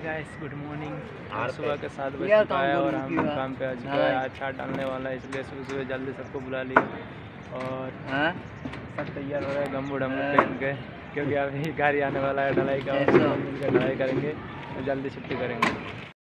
Guys good morning आज सुबह के सात बजे आया और हम काम पे आ चुके हैं। आज छाट डालने वाला है इसलिए सुबह सुबह जल्दी सबको बुला लिया। और सब तैयार हो रहे हैं गम्बू डम्बू पहन के क्योंकि अभी गाड़ी आने वाला है ढलाई का। ढलाई करेंगे और जल्दी छुट्टी करेंगे।